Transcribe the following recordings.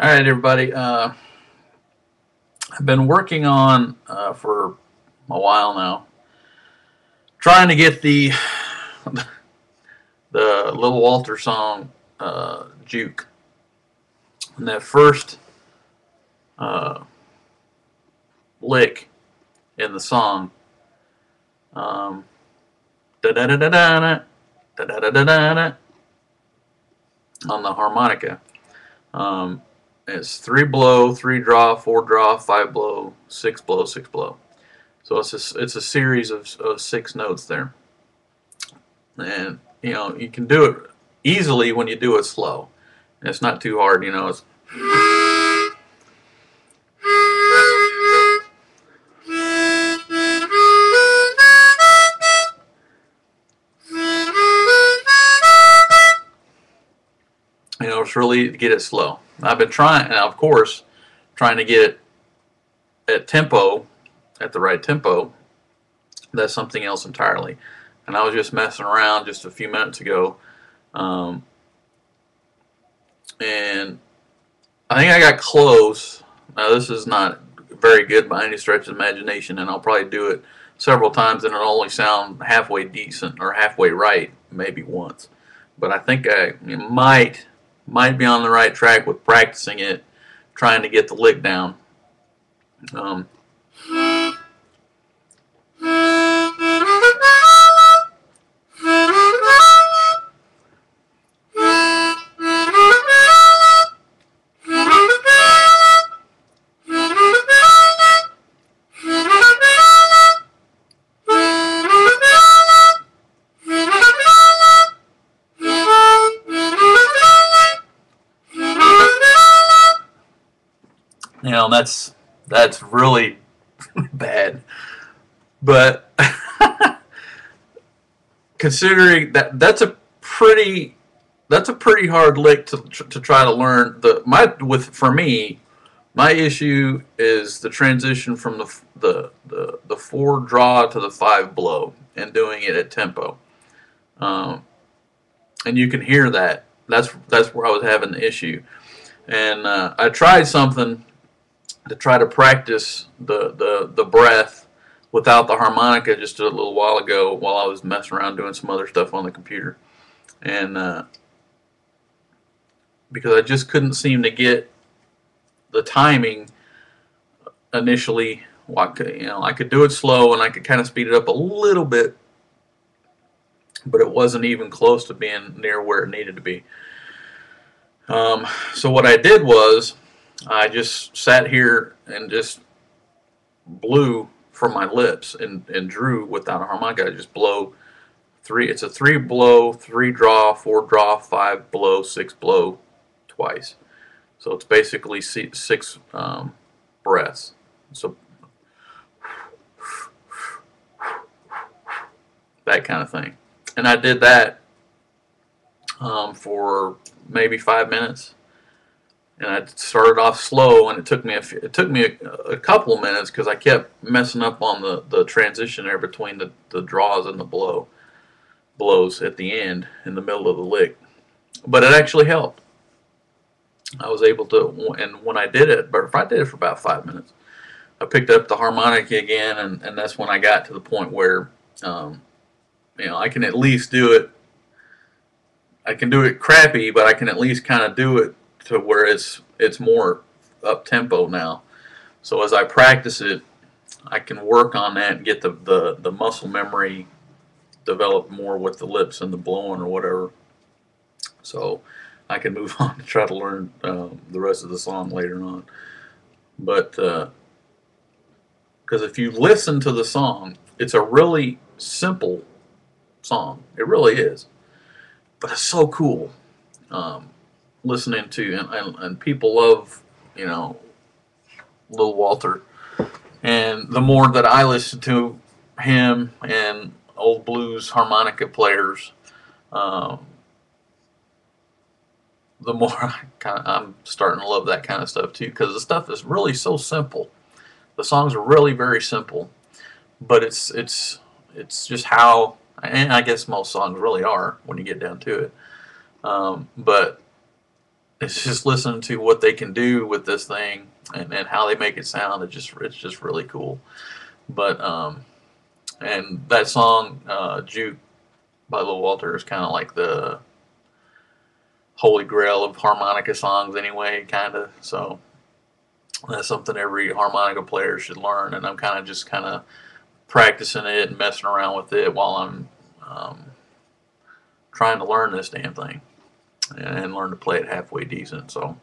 All right, everybody. Uh, I've been working on uh, for a while now, trying to get the the Little Walter song uh, "Juke." And that first uh, lick in the song, um, da da da da da da da da da da on the harmonica. Um, it's three blow, three draw, four draw, five blow, six blow, six blow. So it's a, it's a series of, of six notes there. And, you know, you can do it easily when you do it slow. It's not too hard, you know. It's you know, it's really get it slow. I've been trying, of course, trying to get it at tempo, at the right tempo. That's something else entirely. And I was just messing around just a few minutes ago, um, and I think I got close. Now this is not very good by any stretch of imagination, and I'll probably do it several times, and it'll only sound halfway decent or halfway right, maybe once. But I think I might might be on the right track with practicing it, trying to get the lick down. Um, know that's that's really bad. But considering that that's a pretty that's a pretty hard lick to, to try to learn. The my with for me my issue is the transition from the the the, the four draw to the five blow and doing it at tempo. Um, and you can hear that. That's that's where I was having the issue. And uh, I tried something to try to practice the, the, the breath without the harmonica just a little while ago while I was messing around doing some other stuff on the computer. And uh, because I just couldn't seem to get the timing initially. Well, I could, you know, I could do it slow and I could kind of speed it up a little bit, but it wasn't even close to being near where it needed to be. Um, so what I did was I just sat here and just blew from my lips and, and drew without a harmonica. I just blow three. It's a three blow, three draw, four draw, five blow, six blow twice. So it's basically six um, breaths. So that kind of thing. And I did that um, for maybe five minutes and I started off slow, and it took me a few, it took me a, a couple of minutes because I kept messing up on the, the transition there between the, the draws and the blow blows at the end in the middle of the lick. But it actually helped. I was able to, and when I did it, but if I did it for about five minutes, I picked up the harmonica again, and, and that's when I got to the point where, um, you know, I can at least do it. I can do it crappy, but I can at least kind of do it to where it's it's more up tempo now. So as I practice it, I can work on that and get the, the, the muscle memory developed more with the lips and the blowing or whatever. So I can move on to try to learn um, the rest of the song later on. But because uh, if you listen to the song, it's a really simple song. It really is. But it's so cool. Um, listening to, and, and, and people love, you know, Little Walter. And the more that I listen to him and old blues harmonica players, um, the more I kind of, I'm starting to love that kind of stuff too, because the stuff is really so simple. The songs are really very simple, but it's it's it's just how, and I guess most songs really are when you get down to it. Um, but it's just listening to what they can do with this thing and, and how they make it sound. It just it's just really cool. But um, and that song uh, "Juke" by Lil Walter is kind of like the holy grail of harmonica songs, anyway, kind of. So that's something every harmonica player should learn. And I'm kind of just kind of practicing it and messing around with it while I'm um, trying to learn this damn thing and learn to play it halfway decent. So.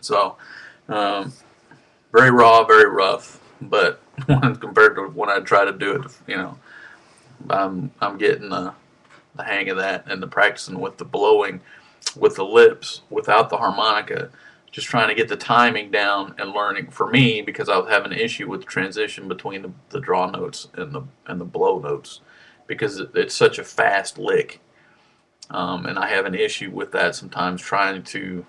So, um, very raw, very rough, but compared to when I try to do it, you know, I'm I'm getting the the hang of that and the practicing with the blowing with the lips without the harmonica, just trying to get the timing down and learning for me because I was having an issue with the transition between the, the draw notes and the and the blow notes because it, it's such a fast lick. Um, and I have an issue with that sometimes trying to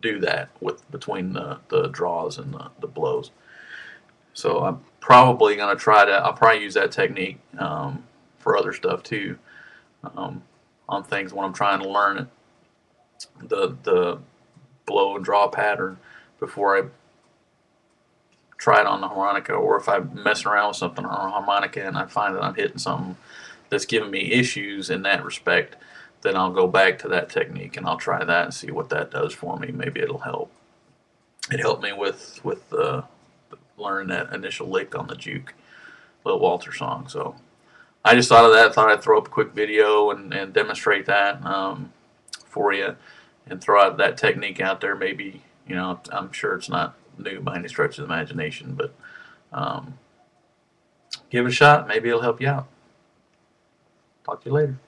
do that with between the, the draws and the, the blows. So I'm probably going to try to, I'll probably use that technique um, for other stuff too um, on things when I'm trying to learn it, the, the blow and draw pattern before I try it on the harmonica or if I'm messing around with something on a harmonica and I find that I'm hitting something that's giving me issues in that respect, then I'll go back to that technique and I'll try that and see what that does for me. Maybe it'll help. It helped me with with uh, learning that initial lick on the juke, Lil Walter song. So I just thought of that. Thought I'd throw up a quick video and, and demonstrate that um, for you and throw out that technique out there. Maybe you know I'm sure it's not new by any stretch of the imagination, but um, give it a shot. Maybe it'll help you out. Talk to you later.